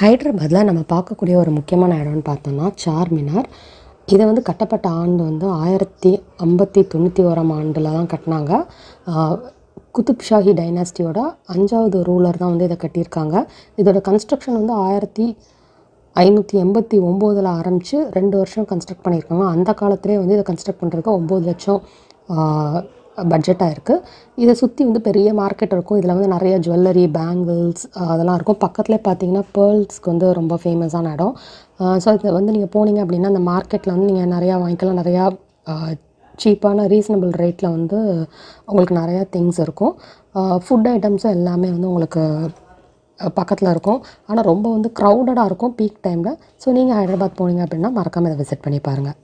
ஹைதராபாத்தில் நம்ம பார்க்கக்கூடிய ஒரு முக்கியமான இடம்னு பார்த்தோம்னா சார்மினார். இதை வந்து கட்டப்பட்ட ஆண்டு வந்து ஆயிரத்தி ஐம்பத்தி தொண்ணூற்றி ஓராம் ஆண்டில் தான் கட்டினாங்க. ஆஹ் குதுப் ஷாஹி டைனாஸ்டியோட அஞ்சாவது ரூலர் தான் வந்து இதை கட்டியிருக்காங்க. இதோட கன்ஸ்ட்ரக்ஷன் வந்து ஆயிரத்தி ஐநூற்றி எண்பத்தி ஒம்போதில் ஆரம்பித்து ரெண்டு வருஷம் கன்ஸ்ட்ரக்ட் பண்ணியிருக்காங்க. அந்த காலத்திலே வந்து இதை கன்ஸ்ட்ரக்ட் பண்ணுறதுக்கு ஒம்பது லட்சம் பட்ஜெட்டாக இருக்குது இதை சுற்றி வந்து பெரிய மார்க்கெட் இருக்கும். இதில் வந்து நிறைய ஜுவல்லரி பேங்கிள்ஸ் அதெல்லாம் இருக்கும். பக்கத்துலேயே பார்த்தீங்கன்னா பேர்ல்ஸ்க்கு வந்து ரொம்ப ஃபேமஸான இடம். ஸோ இதில் வந்து நீங்கள் போனீங்க அப்படின்னா அந்த மார்க்கெட்டில் வந்து நீங்கள் நிறையா வாங்கிக்கலாம். நிறையா சீப்பான ரீசனபிள் ரேட்டில் வந்து உங்களுக்கு நிறையா திங்ஸ் இருக்கும். ஃபுட் ஐட்டம்ஸும் எல்லாமே வந்து உங்களுக்கு பக்கத்தில் இருக்கும். ஆனால் ரொம்ப வந்து க்ரௌடடாக இருக்கும் பீக் டைமில் ஸோ நீங்கள் ஹைதராபாத் போனீங்க அப்படின்னா மறக்காமல் இதை விசிட் பண்ணி பாருங்கள்